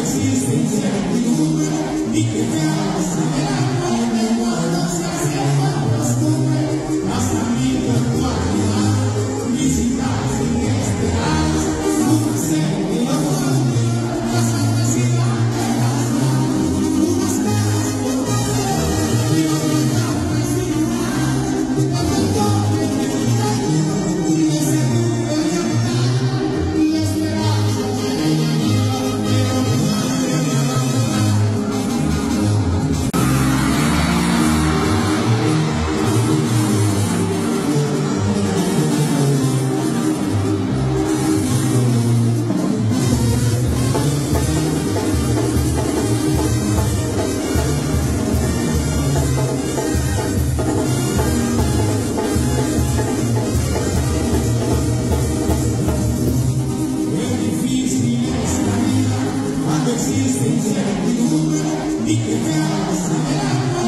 existencia de tu número y que te hagas Existencia, mi vida, mi vida, mi.